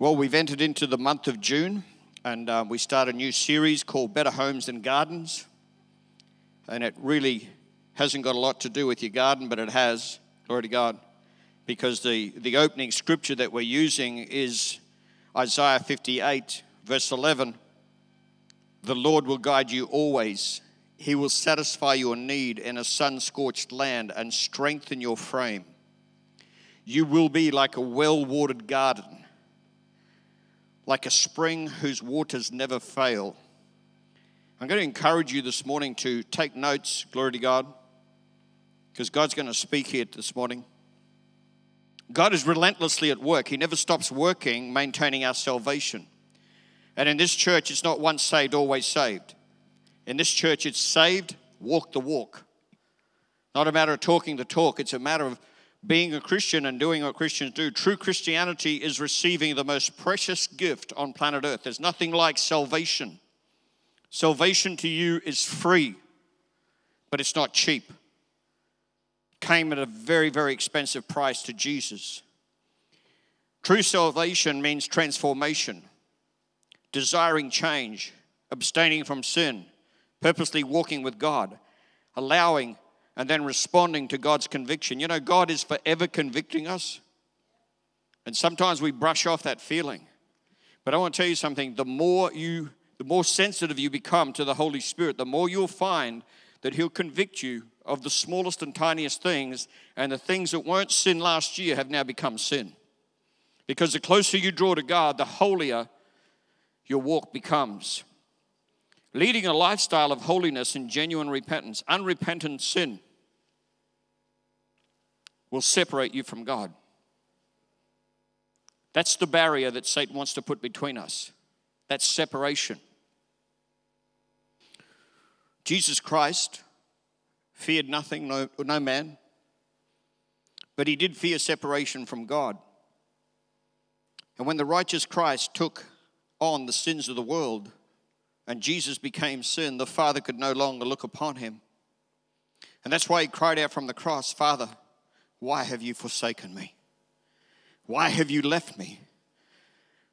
Well, we've entered into the month of June and uh, we start a new series called Better Homes and Gardens. And it really hasn't got a lot to do with your garden, but it has, glory to God, because the, the opening scripture that we're using is Isaiah 58, verse 11. The Lord will guide you always. He will satisfy your need in a sun scorched land and strengthen your frame. You will be like a well watered garden like a spring whose waters never fail. I'm going to encourage you this morning to take notes, glory to God, because God's going to speak here this morning. God is relentlessly at work. He never stops working, maintaining our salvation. And in this church, it's not once saved, always saved. In this church, it's saved, walk the walk. Not a matter of talking the talk, it's a matter of being a Christian and doing what Christians do. True Christianity is receiving the most precious gift on planet Earth. There's nothing like salvation. Salvation to you is free, but it's not cheap. Came at a very, very expensive price to Jesus. True salvation means transformation, desiring change, abstaining from sin, purposely walking with God, allowing and then responding to God's conviction. You know, God is forever convicting us. And sometimes we brush off that feeling. But I want to tell you something the more you the more sensitive you become to the Holy Spirit, the more you'll find that He'll convict you of the smallest and tiniest things, and the things that weren't sin last year have now become sin. Because the closer you draw to God, the holier your walk becomes. Leading a lifestyle of holiness and genuine repentance, unrepentant sin will separate you from God. That's the barrier that Satan wants to put between us. That's separation. Jesus Christ feared nothing, no, no man, but he did fear separation from God. And when the righteous Christ took on the sins of the world and Jesus became sin, the Father could no longer look upon him. And that's why he cried out from the cross, Father, why have you forsaken me? Why have you left me?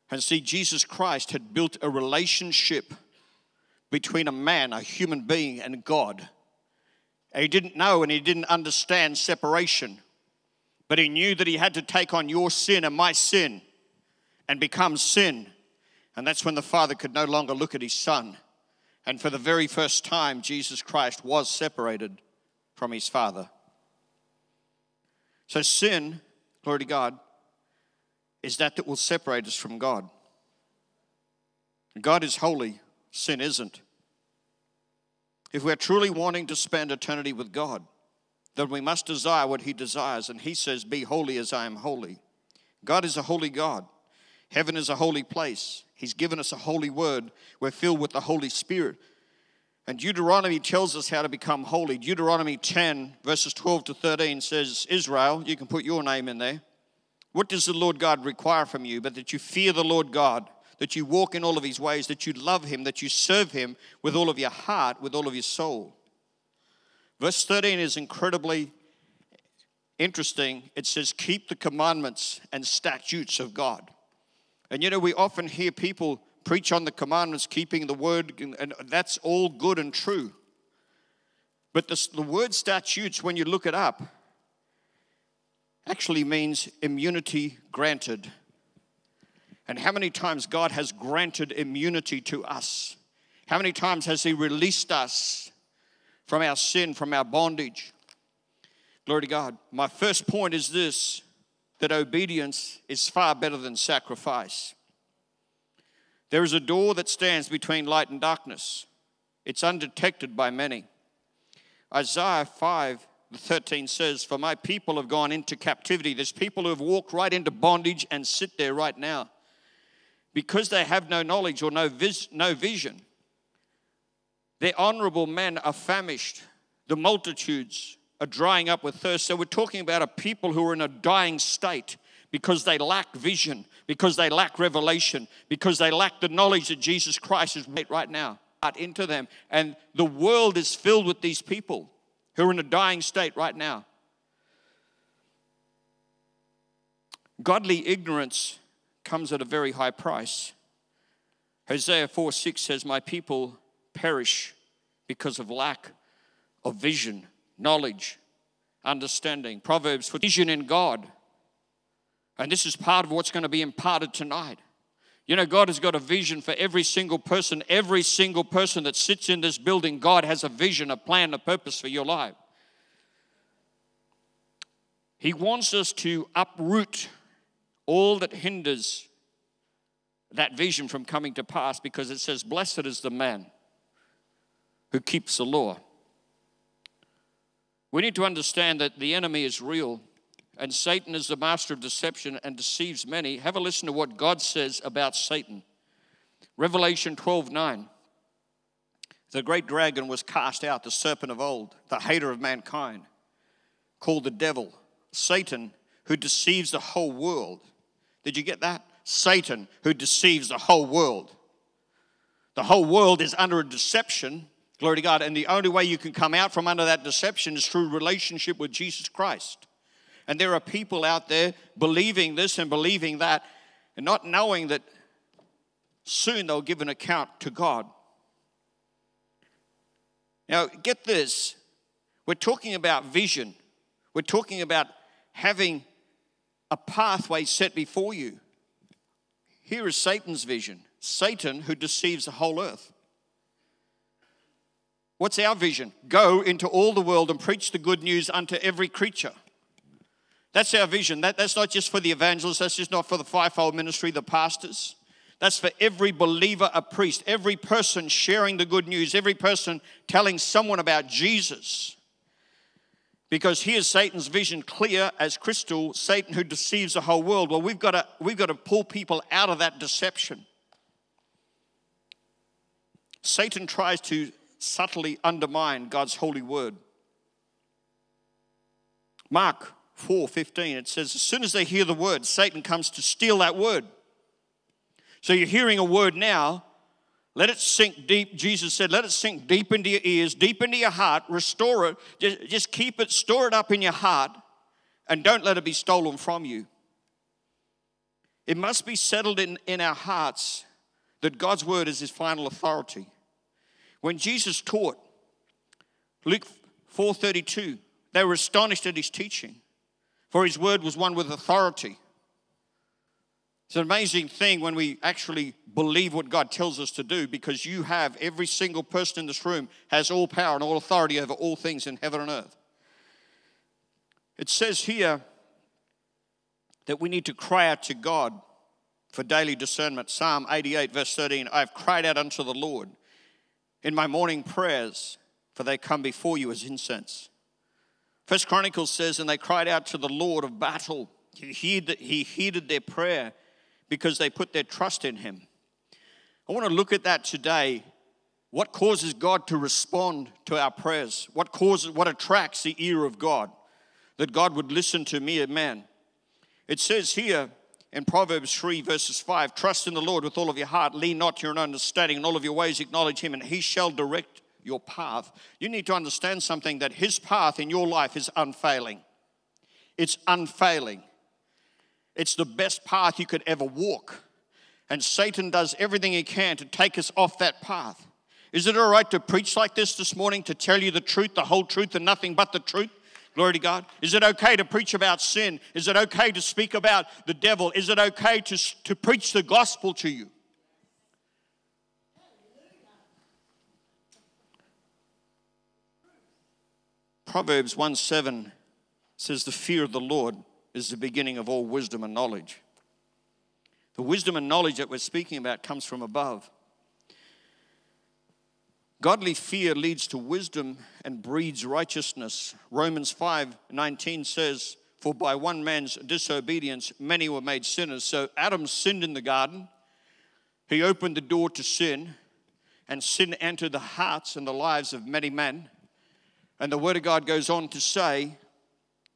And see, Jesus Christ had built a relationship between a man, a human being, and God. And he didn't know and he didn't understand separation, but he knew that he had to take on your sin and my sin and become sin. And that's when the Father could no longer look at his Son. And for the very first time, Jesus Christ was separated from his Father. So, sin, glory to God, is that that will separate us from God. God is holy, sin isn't. If we're truly wanting to spend eternity with God, then we must desire what He desires. And He says, Be holy as I am holy. God is a holy God. Heaven is a holy place. He's given us a holy word. We're filled with the Holy Spirit. And Deuteronomy tells us how to become holy. Deuteronomy 10, verses 12 to 13 says, Israel, you can put your name in there. What does the Lord God require from you? But that you fear the Lord God, that you walk in all of his ways, that you love him, that you serve him with all of your heart, with all of your soul. Verse 13 is incredibly interesting. It says, Keep the commandments and statutes of God. And you know, we often hear people preach on the commandments, keeping the word, and that's all good and true. But the, the word statutes, when you look it up, actually means immunity granted. And how many times God has granted immunity to us? How many times has He released us from our sin, from our bondage? Glory to God. My first point is this that obedience is far better than sacrifice. There is a door that stands between light and darkness. It's undetected by many. Isaiah 5 13 says, For my people have gone into captivity. There's people who have walked right into bondage and sit there right now because they have no knowledge or no, vis- no vision. Their honorable men are famished. The multitudes are drying up with thirst. So we're talking about a people who are in a dying state because they lack vision, because they lack revelation, because they lack the knowledge that Jesus Christ is right now into them. And the world is filled with these people who are in a dying state right now. Godly ignorance comes at a very high price. Hosea 4 6 says, My people perish because of lack of vision, knowledge, understanding. Proverbs for vision in God. And this is part of what's going to be imparted tonight. You know, God has got a vision for every single person. Every single person that sits in this building, God has a vision, a plan, a purpose for your life. He wants us to uproot all that hinders that vision from coming to pass because it says, Blessed is the man who keeps the law. We need to understand that the enemy is real and Satan is the master of deception and deceives many. Have a listen to what God says about Satan. Revelation 12 9. The great dragon was cast out, the serpent of old, the hater of mankind, called the devil, Satan, who deceives the whole world. Did you get that? Satan, who deceives the whole world. The whole world is under a deception, glory to God, and the only way you can come out from under that deception is through relationship with Jesus Christ. And there are people out there believing this and believing that, and not knowing that soon they'll give an account to God. Now, get this. We're talking about vision. We're talking about having a pathway set before you. Here is Satan's vision Satan who deceives the whole earth. What's our vision? Go into all the world and preach the good news unto every creature. That's our vision. That, that's not just for the evangelists, that's just not for the fivefold ministry, the pastors. That's for every believer, a priest, every person sharing the good news, every person telling someone about Jesus. Because here's Satan's vision clear as crystal Satan who deceives the whole world. Well, we've got to, we've got to pull people out of that deception. Satan tries to subtly undermine God's holy word. Mark 4:15 it says as soon as they hear the word Satan comes to steal that word. So you're hearing a word now, let it sink deep. Jesus said, let it sink deep into your ears, deep into your heart, restore it, just, keep it, store it up in your heart, and don't let it be stolen from you. It must be settled in, in our hearts that God's word is his final authority. When Jesus taught, Luke 4:32, they were astonished at his teaching for his word was one with authority. It's an amazing thing when we actually believe what God tells us to do because you have, every single person in this room has all power and all authority over all things in heaven and earth. It says here that we need to cry out to God for daily discernment. Psalm 88, verse 13 I have cried out unto the Lord in my morning prayers, for they come before you as incense. First Chronicles says, and they cried out to the Lord of battle. He heeded, he heeded their prayer because they put their trust in him. I want to look at that today. What causes God to respond to our prayers? What causes, what attracts the ear of God? That God would listen to me, a man. It says here in Proverbs 3, verses 5 Trust in the Lord with all of your heart, lean not to your own understanding, in all of your ways acknowledge him, and he shall direct your path, you need to understand something that His path in your life is unfailing. It's unfailing. It's the best path you could ever walk. And Satan does everything he can to take us off that path. Is it all right to preach like this this morning, to tell you the truth, the whole truth, and nothing but the truth? Glory to God. Is it okay to preach about sin? Is it okay to speak about the devil? Is it okay to, to preach the gospel to you? Proverbs 1 7 says, The fear of the Lord is the beginning of all wisdom and knowledge. The wisdom and knowledge that we're speaking about comes from above. Godly fear leads to wisdom and breeds righteousness. Romans 5 19 says, For by one man's disobedience many were made sinners. So Adam sinned in the garden, he opened the door to sin, and sin entered the hearts and the lives of many men. And the Word of God goes on to say,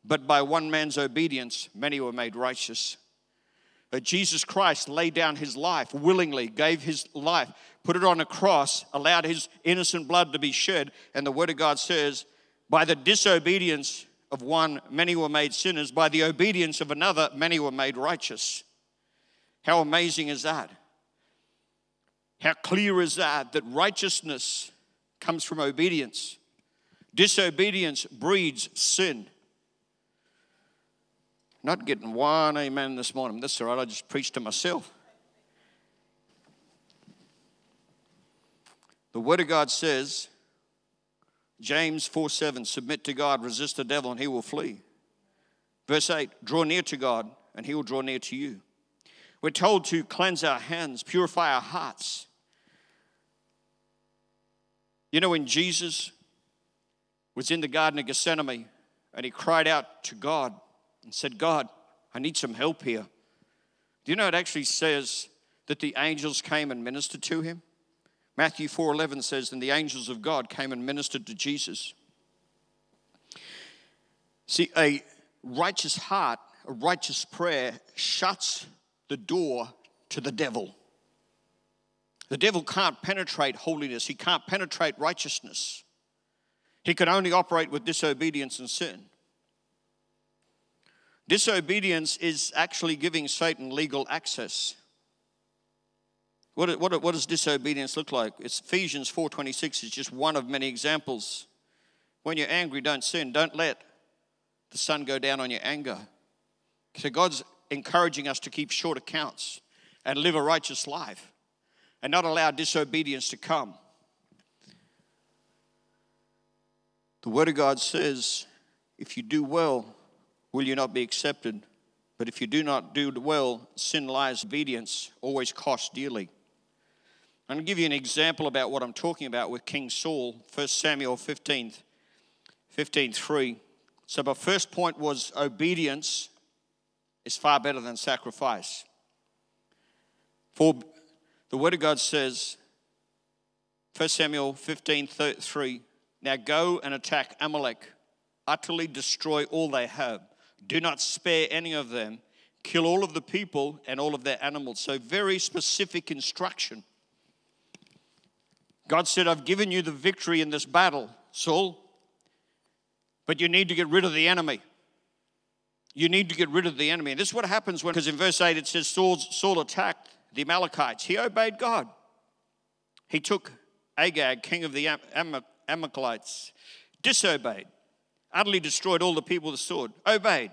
But by one man's obedience, many were made righteous. That Jesus Christ laid down his life willingly, gave his life, put it on a cross, allowed his innocent blood to be shed. And the Word of God says, By the disobedience of one, many were made sinners. By the obedience of another, many were made righteous. How amazing is that? How clear is that? That righteousness comes from obedience. Disobedience breeds sin. Not getting one amen this morning. That's all right, I just preached to myself. The Word of God says, James 4 7, submit to God, resist the devil, and he will flee. Verse 8, draw near to God, and he will draw near to you. We're told to cleanse our hands, purify our hearts. You know, when Jesus was in the Garden of Gethsemane and he cried out to God and said, God, I need some help here. Do you know it actually says that the angels came and ministered to him? Matthew 4:11 says, "And the angels of God came and ministered to Jesus." See, a righteous heart, a righteous prayer shuts the door to the devil. The devil can't penetrate holiness, he can't penetrate righteousness. He could only operate with disobedience and sin. Disobedience is actually giving Satan legal access. What, what, what does disobedience look like? It's Ephesians 4.26 is just one of many examples. When you're angry, don't sin. Don't let the sun go down on your anger. So God's encouraging us to keep short accounts and live a righteous life and not allow disobedience to come. The Word of God says, if you do well, will you not be accepted? But if you do not do well, sin lies, obedience always costs dearly. I'm going to give you an example about what I'm talking about with King Saul, 1 Samuel 15, 15 3. So, my first point was obedience is far better than sacrifice. For the Word of God says, 1 Samuel 15 3, now go and attack Amalek, utterly destroy all they have. Do not spare any of them. Kill all of the people and all of their animals. So, very specific instruction. God said, I've given you the victory in this battle, Saul, but you need to get rid of the enemy. You need to get rid of the enemy. And this is what happens when, because in verse 8 it says Saul, Saul attacked the Amalekites. He obeyed God. He took Agag, king of the Am- Amalekites, disobeyed, utterly destroyed all the people with the sword, obeyed.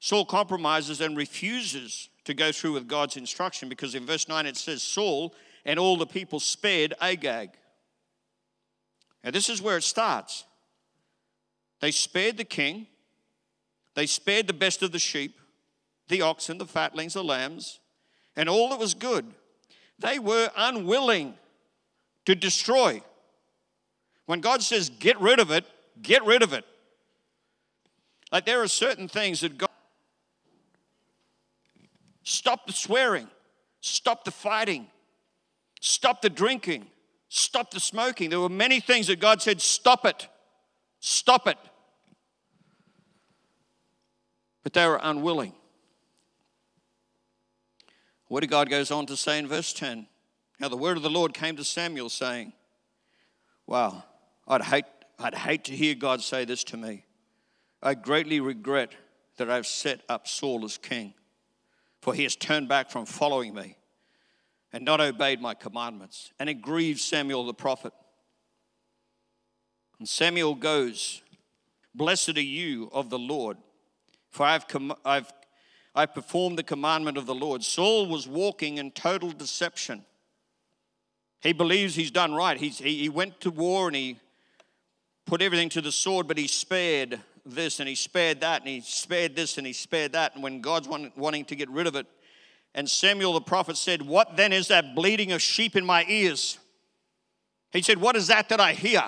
Saul compromises and refuses to go through with God's instruction because in verse 9 it says, Saul and all the people spared Agag. Now, this is where it starts. They spared the king, they spared the best of the sheep, the oxen, the fatlings, the lambs, and all that was good. They were unwilling to destroy. When God says, get rid of it, get rid of it. Like there are certain things that God. Stop the swearing, stop the fighting, Stop the drinking. Stop the smoking. There were many things that God said, stop it. Stop it. But they were unwilling. What did God goes on to say in verse 10? Now the word of the Lord came to Samuel saying, Wow, I'd hate, I'd hate to hear God say this to me. I greatly regret that I've set up Saul as king, for he has turned back from following me and not obeyed my commandments. And it grieved Samuel the prophet. And Samuel goes, Blessed are you of the Lord, for I've, com- I've, I've performed the commandment of the Lord. Saul was walking in total deception. He believes he's done right. He's, he, he went to war and he put everything to the sword, but he spared this and he spared that and he spared this and he spared that. And when God's wanting to get rid of it, and Samuel the prophet said, What then is that bleating of sheep in my ears? He said, What is that that I hear?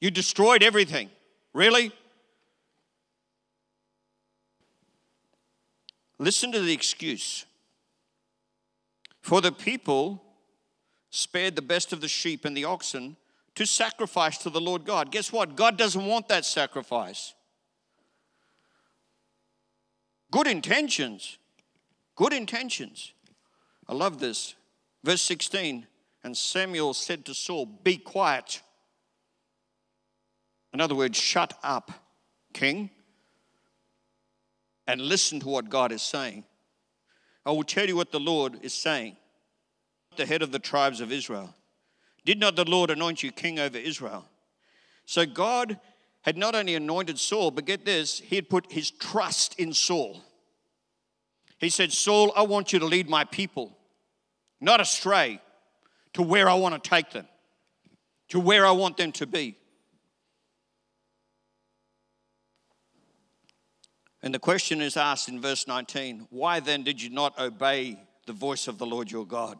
You destroyed everything. Really? Listen to the excuse. For the people spared the best of the sheep and the oxen to sacrifice to the Lord God. Guess what? God doesn't want that sacrifice. Good intentions, Good intentions. I love this. Verse 16 And Samuel said to Saul, Be quiet. In other words, shut up, king, and listen to what God is saying. I will tell you what the Lord is saying. The head of the tribes of Israel. Did not the Lord anoint you king over Israel? So God had not only anointed Saul, but get this, he had put his trust in Saul. He said, Saul, I want you to lead my people, not astray, to where I want to take them, to where I want them to be. And the question is asked in verse 19 Why then did you not obey the voice of the Lord your God?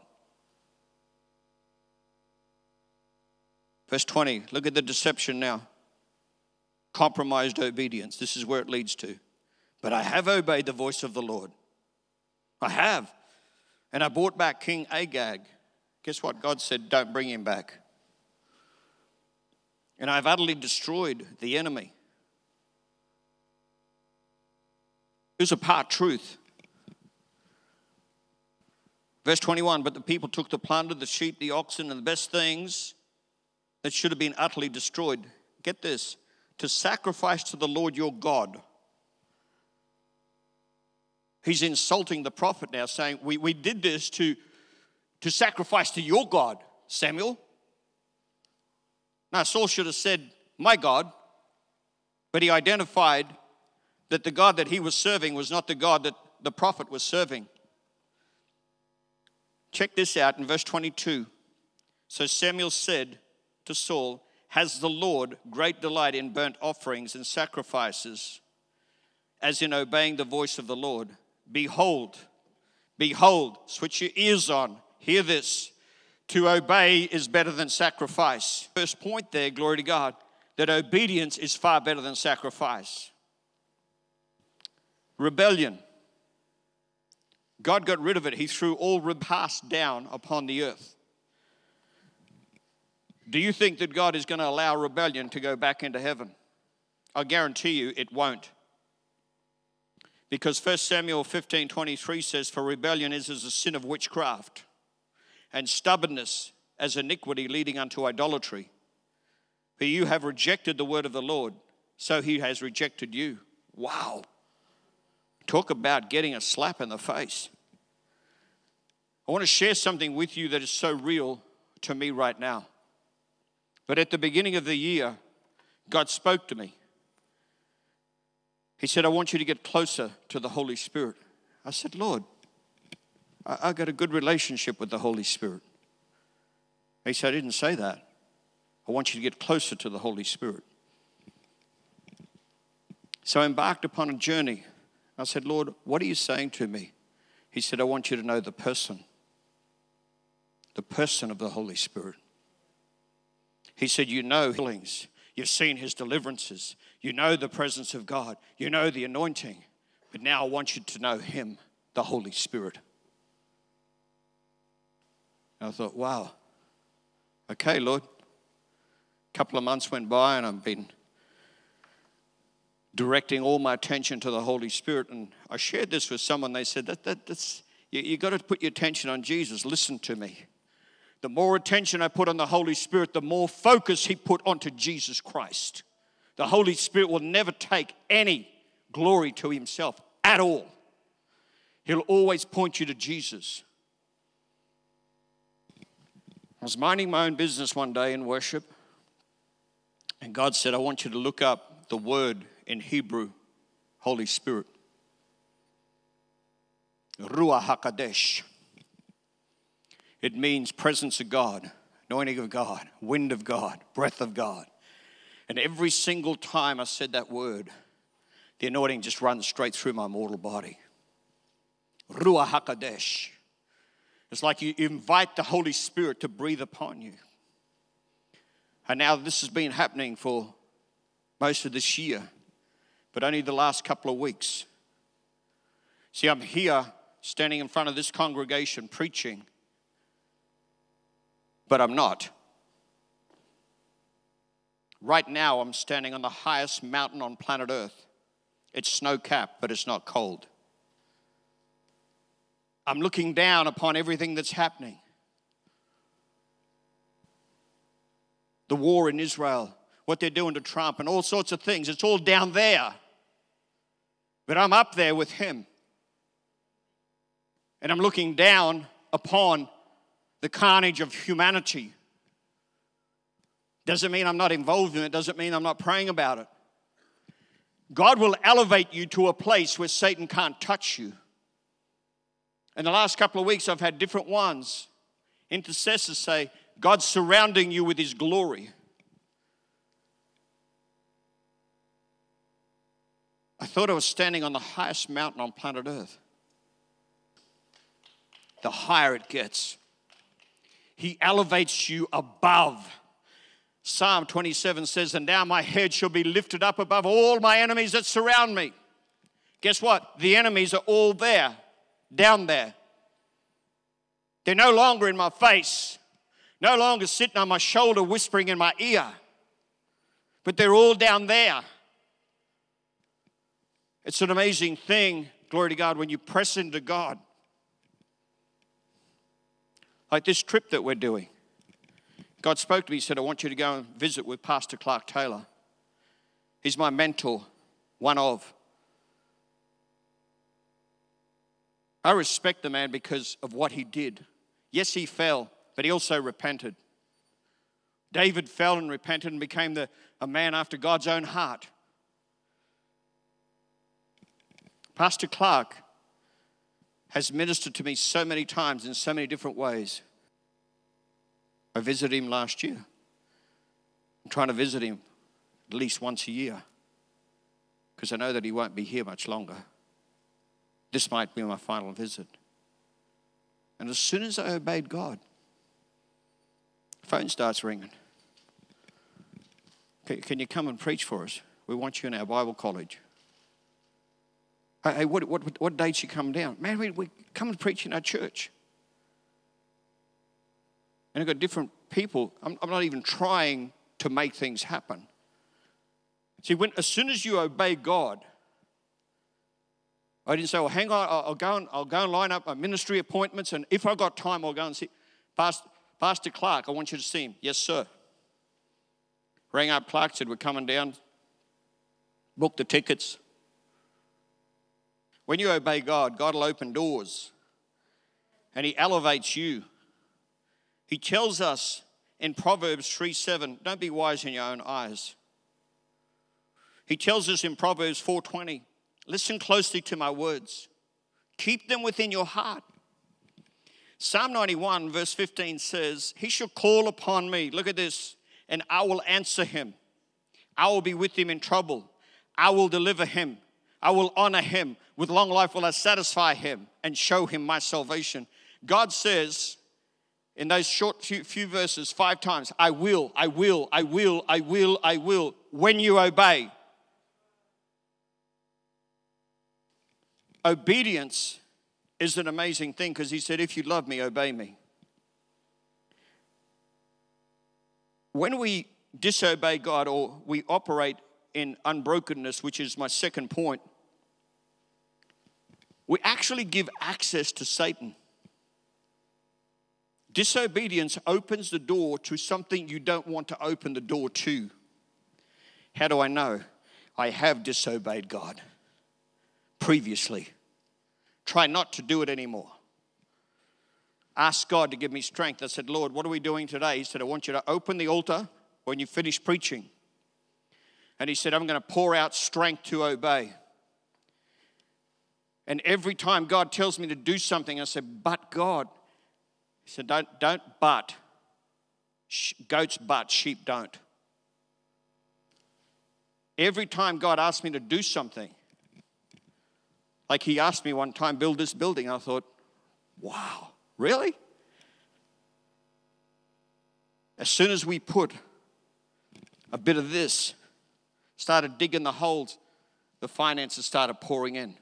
Verse 20, look at the deception now. Compromised obedience. This is where it leads to. But I have obeyed the voice of the Lord. I have. And I brought back King Agag. Guess what? God said, Don't bring him back. And I've utterly destroyed the enemy. Here's a part truth. Verse 21 But the people took the plunder, the sheep, the oxen, and the best things that should have been utterly destroyed. Get this to sacrifice to the Lord your God. He's insulting the prophet now, saying, We, we did this to, to sacrifice to your God, Samuel. Now, Saul should have said, My God, but he identified that the God that he was serving was not the God that the prophet was serving. Check this out in verse 22. So Samuel said to Saul, Has the Lord great delight in burnt offerings and sacrifices, as in obeying the voice of the Lord? Behold, behold, switch your ears on, hear this. To obey is better than sacrifice. First point there, glory to God, that obedience is far better than sacrifice. Rebellion. God got rid of it. He threw all repast down upon the earth. Do you think that God is going to allow rebellion to go back into heaven? I guarantee you it won't. Because 1 Samuel 15 23 says, For rebellion is as a sin of witchcraft, and stubbornness as iniquity leading unto idolatry. For you have rejected the word of the Lord, so he has rejected you. Wow. Talk about getting a slap in the face. I want to share something with you that is so real to me right now. But at the beginning of the year, God spoke to me. He said, I want you to get closer to the Holy Spirit. I said, Lord, I, I got a good relationship with the Holy Spirit. He said, I didn't say that. I want you to get closer to the Holy Spirit. So I embarked upon a journey I said, Lord, what are you saying to me? He said, I want you to know the person, the person of the Holy Spirit. He said, You know healings, you've seen his deliverances, you know the presence of God, you know the anointing, but now I want you to know him, the Holy Spirit. And I thought, wow, okay, Lord. A couple of months went by and I've been directing all my attention to the Holy Spirit. And I shared this with someone. They said, that, that, that's, you, you got to put your attention on Jesus. Listen to me. The more attention I put on the Holy Spirit, the more focus He put onto Jesus Christ. The Holy Spirit will never take any glory to Himself at all. He'll always point you to Jesus. I was minding my own business one day in worship, and God said, I want you to look up the word in Hebrew, Holy Spirit. Ruach HaKadosh. It means presence of God, anointing of God, wind of God, breath of God. And every single time I said that word, the anointing just runs straight through my mortal body. Ruach HaKadosh. It's like you invite the Holy Spirit to breathe upon you. And now this has been happening for most of this year but only the last couple of weeks. See, I'm here standing in front of this congregation preaching, but I'm not. Right now, I'm standing on the highest mountain on planet Earth. It's snow capped, but it's not cold. I'm looking down upon everything that's happening. The war in Israel, what they're doing to Trump, and all sorts of things. It's all down there. But I'm up there with him. and I'm looking down upon the carnage of humanity. Doesn't mean I'm not involved in it, doesn't mean I'm not praying about it. God will elevate you to a place where Satan can't touch you. In the last couple of weeks, I've had different ones, intercessors say, God's surrounding you with His glory. I thought I was standing on the highest mountain on planet Earth. The higher it gets, He elevates you above. Psalm 27 says, And now my head shall be lifted up above all my enemies that surround me. Guess what? The enemies are all there, down there. They're no longer in my face, no longer sitting on my shoulder, whispering in my ear, but they're all down there. It's an amazing thing, glory to God, when you press into God. Like this trip that we're doing. God spoke to me, He said, I want you to go and visit with Pastor Clark Taylor. He's my mentor, one of. I respect the man because of what he did. Yes, he fell, but he also repented. David fell and repented and became the, a man after God's own heart. Pastor Clark has ministered to me so many times in so many different ways. I visited him last year. I'm trying to visit him at least once a year because I know that he won't be here much longer. This might be my final visit. And as soon as I obeyed God, phone starts ringing. Can you come and preach for us? We want you in our Bible college. Uh, hey, what, what, what dates you come down? Man, we, we come and preach in our church. And I've got different people. I'm, I'm not even trying to make things happen. See, when, as soon as you obey God, I didn't say, well, hang on, I'll, I'll, go and, I'll go and line up my ministry appointments, and if I've got time, I'll go and see Pastor, Pastor Clark. I want you to see him. Yes, sir. Rang up Clark, said, we're coming down. Booked the tickets. When you obey God, God will open doors and He elevates you. He tells us in Proverbs 3 7, don't be wise in your own eyes. He tells us in Proverbs 4:20, listen closely to my words. Keep them within your heart. Psalm 91 verse 15 says, "He shall call upon me." Look at this, and I will answer him. I will be with him in trouble. I will deliver him. I will honor him. With long life will I satisfy him and show him my salvation. God says, in those short few, verses five times I will, I will, I will, I will, I will, when you obey. Obedience is an amazing thing because he said, If you love me, obey me. When we disobey God or we operate in unbrokenness, which is my second point, we actually give access to Satan. Disobedience opens the door to something you don't want to open the door to. How do I know? I have disobeyed God previously. Try not to do it anymore. Ask God to give me strength. I said, Lord, what are we doing today? He said, I want you to open the altar when you finish preaching. And He said, I'm going to pour out strength to obey. And every time God tells me to do something, I said, But God, he said, Don't, don't butt. Goats butt, sheep don't. Every time God asked me to do something, like He asked me one time, build this building, I thought, wow, really? As soon as we put a bit of this, started digging the holes, the finances started pouring in,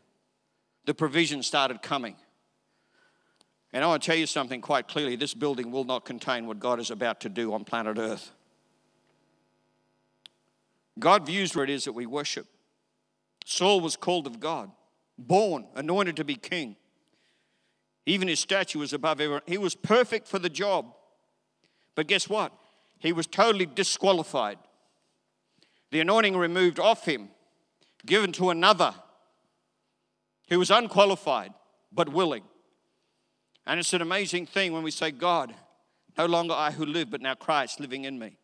the provision started coming. And I want to tell you something quite clearly this building will not contain what God is about to do on planet Earth. God views where it is that we worship. Saul was called of God, born, anointed to be king. Even his statue was above everyone. He was perfect for the job. But guess what? He was totally disqualified. The anointing removed off him, given to another who was unqualified but willing. And it's an amazing thing when we say, God, no longer I who live, but now Christ living in me.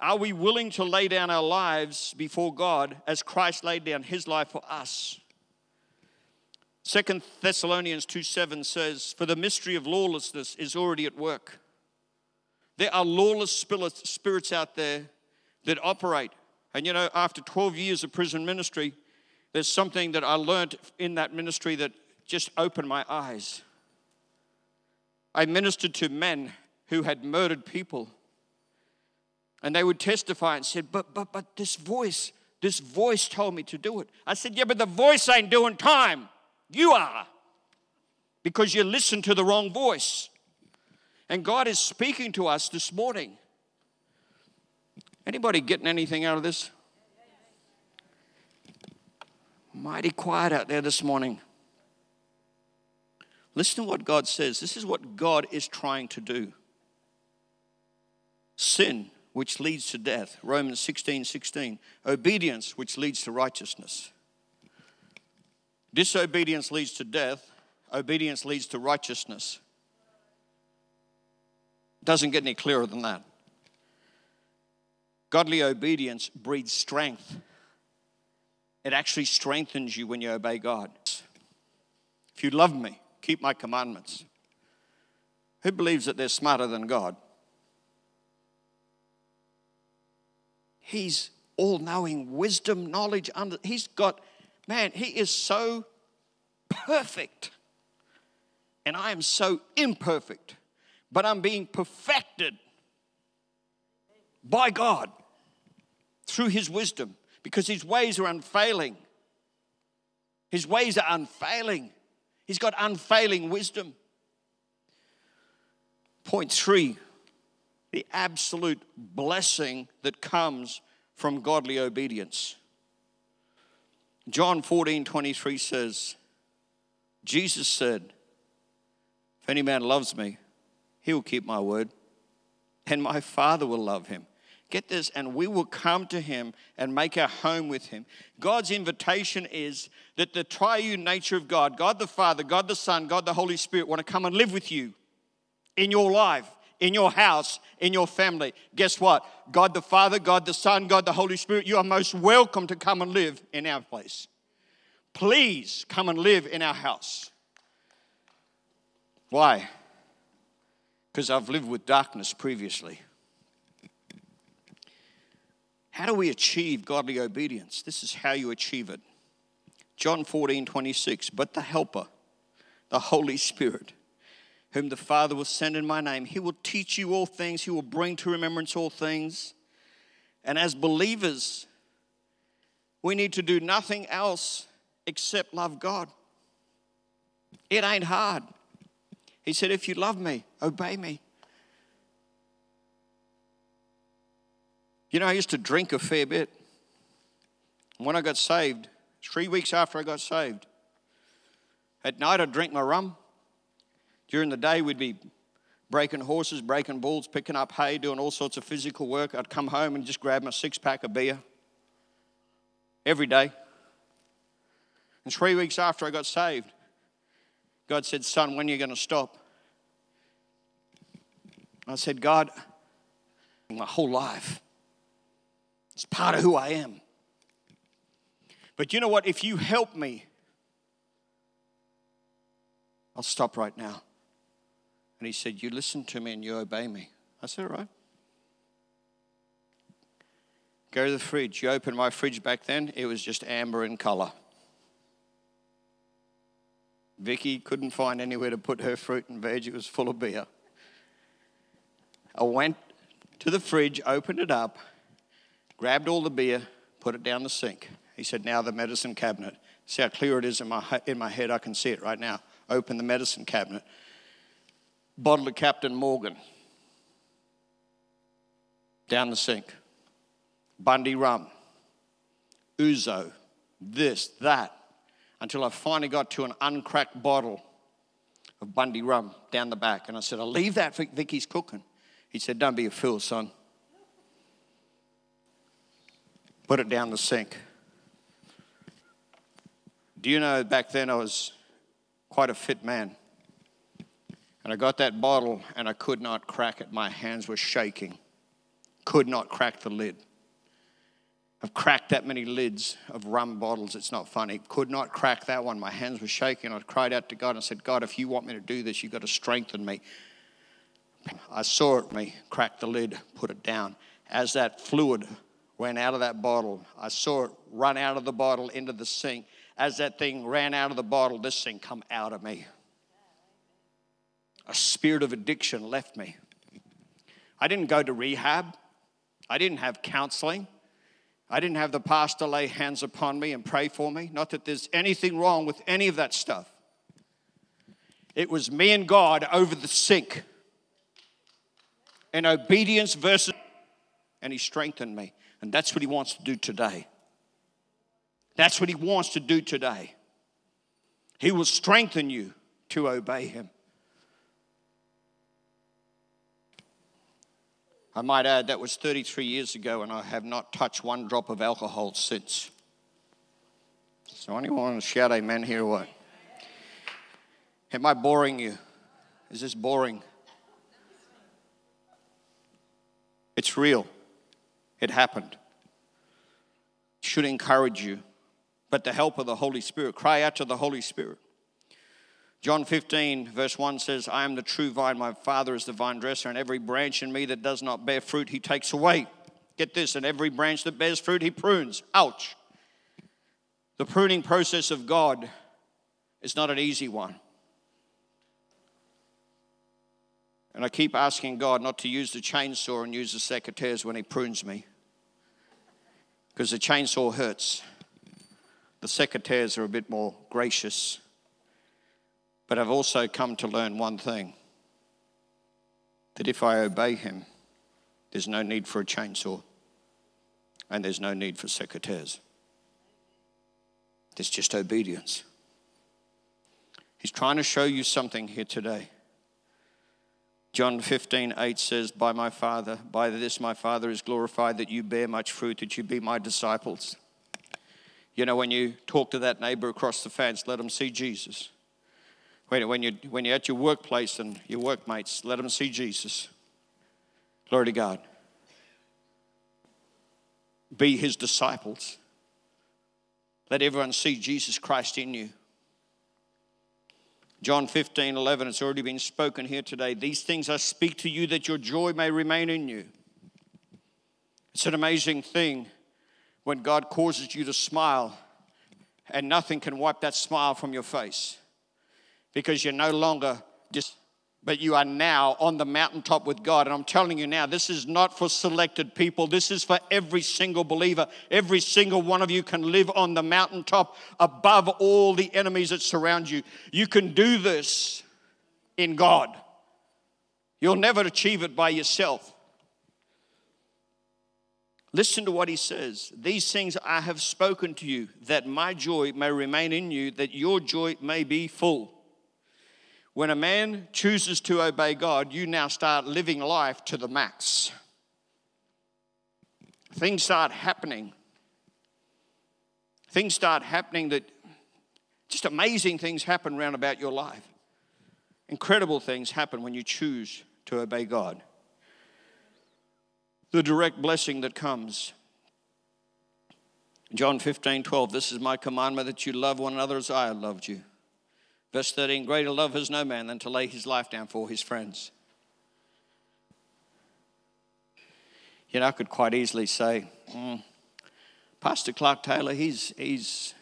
Are we willing to lay down our lives before God as Christ laid down his life for us? Second Thessalonians 2 7 says, For the mystery of lawlessness is already at work. There are lawless spirits out there that operate. And you know, after 12 years of prison ministry, there's something that I learned in that ministry that just opened my eyes. I ministered to men who had murdered people. And they would testify and said, But but but this voice, this voice told me to do it. I said, Yeah, but the voice ain't doing time. You are. Because you listened to the wrong voice. And God is speaking to us this morning. Anybody getting anything out of this? Mighty quiet out there this morning. Listen to what God says. This is what God is trying to do. Sin, which leads to death. Romans 16 16. Obedience, which leads to righteousness. Disobedience leads to death. Obedience leads to righteousness. Doesn't get any clearer than that. Godly obedience breeds strength. It actually strengthens you when you obey God. If you love me, keep my commandments. Who believes that they're smarter than God? He's all knowing, wisdom, knowledge. Under, he's got, man, he is so perfect. And I am so imperfect. But I'm being perfected by God through his wisdom because his ways are unfailing. His ways are unfailing. He's got unfailing wisdom. Point three the absolute blessing that comes from godly obedience. John 14 23 says, Jesus said, If any man loves me, he will keep my word, and my Father will love him. Get this, and we will come to him and make our home with him. God's invitation is that the triune nature of God, God the Father, God the Son, God the Holy Spirit, want to come and live with you in your life, in your house, in your family. Guess what? God the Father, God the Son, God the Holy Spirit, you are most welcome to come and live in our place. Please come and live in our house. Why? Because I've lived with darkness previously. How do we achieve godly obedience? This is how you achieve it. John 14, 26. But the Helper, the Holy Spirit, whom the Father will send in my name, he will teach you all things, he will bring to remembrance all things. And as believers, we need to do nothing else except love God. It ain't hard. He said, If you love me, obey me. You know, I used to drink a fair bit. When I got saved, three weeks after I got saved, at night I'd drink my rum. During the day, we'd be breaking horses, breaking bulls, picking up hay, doing all sorts of physical work. I'd come home and just grab my six pack of beer every day. And three weeks after I got saved, God said, Son, when are you going to stop? I said, God, my whole life, it's part of who I am. But you know what? If you help me, I'll stop right now. And he said, You listen to me and you obey me. I said, All right. Go to the fridge. You open my fridge back then, it was just amber in color. Vicky couldn't find anywhere to put her fruit and veg, it was full of beer. I went to the fridge, opened it up, grabbed all the beer, put it down the sink. He said, Now the medicine cabinet. See how clear it is in my, in my head? I can see it right now. Open the medicine cabinet. Bottle of Captain Morgan. Down the sink. Bundy rum. Ouzo. This, that. Until I finally got to an uncracked bottle of Bundy rum down the back. And I said, I'll leave that for Vicky's cooking. He said, Don't be a fool, son. Put it down the sink. Do you know back then I was quite a fit man? And I got that bottle and I could not crack it. My hands were shaking. Could not crack the lid. I've cracked that many lids of rum bottles. It's not funny. Could not crack that one. My hands were shaking. I cried out to God and said, God, if you want me to do this, you've got to strengthen me. I saw it, me crack the lid, put it down. As that fluid ran out of that bottle, I saw it run out of the bottle into the sink. As that thing ran out of the bottle, this thing come out of me. A spirit of addiction left me. I didn't go to rehab. I didn't have counseling. I didn't have the pastor lay hands upon me and pray for me. Not that there's anything wrong with any of that stuff. It was me and God over the sink and obedience versus, and He strengthened me. And that's what He wants to do today. That's what He wants to do today. He will strengthen you to obey Him. I might add that was 33 years ago, and I have not touched one drop of alcohol since. So, anyone shout amen here what? Am I boring you? Is this boring? It's real. It happened. Should encourage you. But the help of the Holy Spirit, cry out to the Holy Spirit. John 15, verse 1 says, I am the true vine, my Father is the vine dresser, and every branch in me that does not bear fruit, he takes away. Get this, and every branch that bears fruit, he prunes. Ouch. The pruning process of God is not an easy one. And I keep asking God not to use the chainsaw and use the secateurs when He prunes me. Because the chainsaw hurts. The secateurs are a bit more gracious. But I've also come to learn one thing that if I obey Him, there's no need for a chainsaw and there's no need for secateurs. There's just obedience. He's trying to show you something here today. John 15, 8 says, By my Father, by this my Father is glorified that you bear much fruit, that you be my disciples. You know, when you talk to that neighbor across the fence, let them see Jesus. When, when, you, when you're at your workplace and your workmates, let them see Jesus. Glory to God. Be his disciples. Let everyone see Jesus Christ in you. John 15, 11, it's already been spoken here today. These things I speak to you that your joy may remain in you. It's an amazing thing when God causes you to smile and nothing can wipe that smile from your face because you're no longer just but you are now on the mountaintop with God. And I'm telling you now, this is not for selected people. This is for every single believer. Every single one of you can live on the mountaintop above all the enemies that surround you. You can do this in God. You'll never achieve it by yourself. Listen to what he says. These things I have spoken to you, that my joy may remain in you, that your joy may be full. When a man chooses to obey God, you now start living life to the max. Things start happening. Things start happening that just amazing things happen round about your life. Incredible things happen when you choose to obey God. The direct blessing that comes. John 15, 12, this is my commandment that you love one another as I have loved you. Verse 13 Greater love has no man than to lay his life down for his friends. You know, I could quite easily say, mm, Pastor Clark Taylor, he's, he's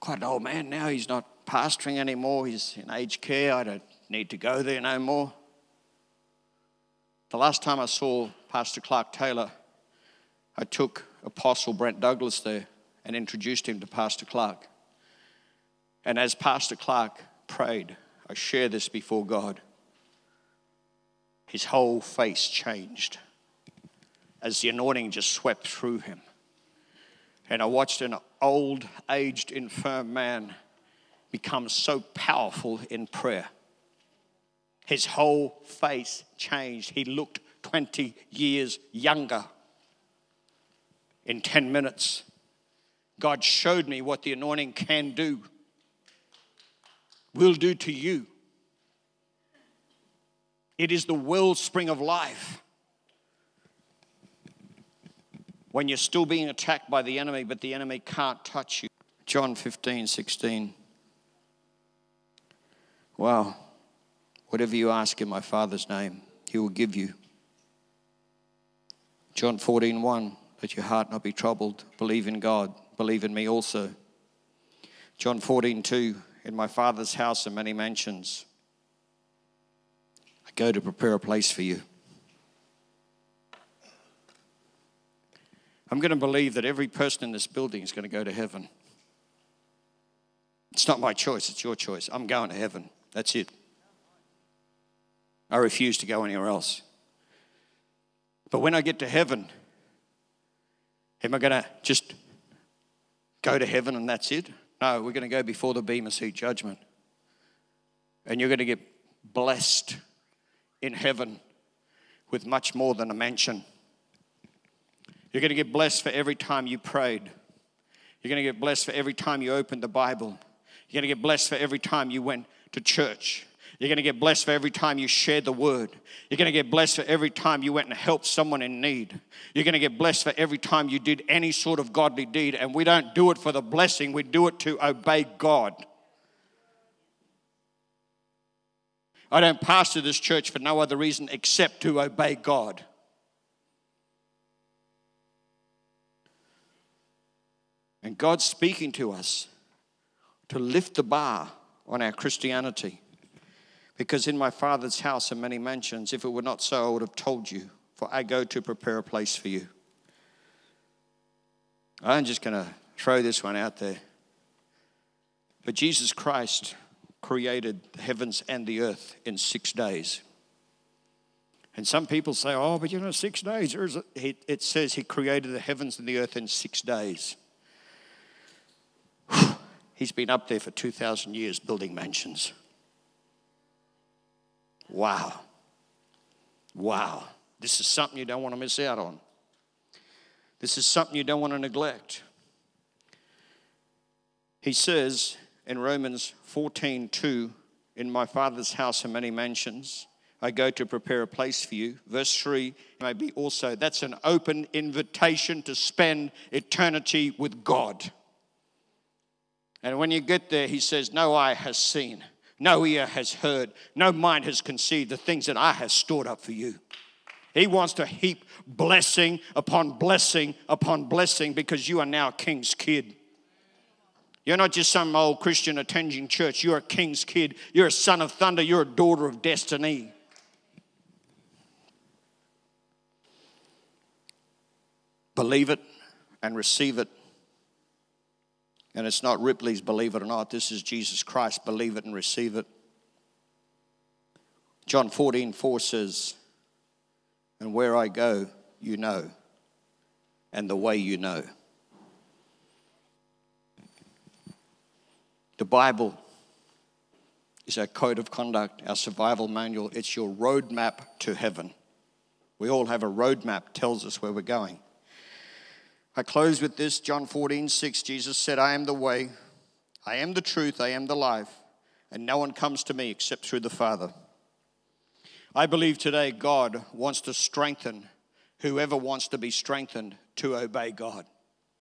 quite an old man now. He's not pastoring anymore. He's in aged care. I don't need to go there no more. The last time I saw Pastor Clark Taylor, I took Apostle Brent Douglas there and introduced him to Pastor Clark. And as Pastor Clark prayed, I share this before God. His whole face changed as the anointing just swept through him. And I watched an old, aged, infirm man become so powerful in prayer. His whole face changed. He looked 20 years younger in 10 minutes. God showed me what the anointing can do will do to you. It is the wellspring of life. When you're still being attacked by the enemy, but the enemy can't touch you. John 15, 16. Wow. Whatever you ask in my Father's name, he will give you. John 14, 1. Let your heart not be troubled. Believe in God. Believe in me also. John 14, 2. In my Father's house are many mansions. I go to prepare a place for you. I'm going to believe that every person in this building is going to go to heaven. It's not my choice, it's your choice. I'm going to heaven. That's it. I refuse to go anywhere else. But when I get to heaven, am I going to just go to heaven and that's it? No, we're going to go before the Bema Seat judgment. And you're going to get blessed in heaven with much more than a mansion. You're going to get blessed for every time you prayed. You're going to get blessed for every time you opened the Bible. You're going to get blessed for every time you went to church. You're going to get blessed for every time you shared the word. You're going to get blessed for every time you went and helped someone in need. You're going to get blessed for every time you did any sort of godly deed. And we don't do it for the blessing, we do it to obey God. I don't pastor this church for no other reason except to obey God. And God's speaking to us to lift the bar on our Christianity. Because in my Father's house are many mansions. If it were not so, I would have told you, for I go to prepare a place for you. I'm just going to throw this one out there. But Jesus Christ created the heavens and the earth in six days. And some people say, oh, but you know, six days. It says he created the heavens and the earth in six days. He's been up there for 2,000 years building mansions. Wow. Wow. This is something you don't want to miss out on. This is something you don't want to neglect. He says in Romans 14 2, In my Father's house are many mansions. I go to prepare a place for you. Verse 3 may be also, that's an open invitation to spend eternity with God. And when you get there, he says, No eye has seen, no ear has heard, no mind has conceived the things that I have stored up for you. He wants to heap blessing upon blessing upon blessing because you are now a king's kid. You're not just some old Christian attending church. You're a king's kid. You're a son of thunder. You're a daughter of destiny. Believe it and receive it and it's not Ripley's, believe it or not. This is Jesus Christ. Believe it and receive it. John 14, 4 says, And where I go, you know, and the way you know. The Bible is our code of conduct, our survival manual. It's your roadmap to heaven. We all have a roadmap, tells us where we're going. I close with this John 14, 6. Jesus said, I am the way, I am the truth, I am the life, and no one comes to me except through the Father. I believe today God wants to strengthen whoever wants to be strengthened to obey God.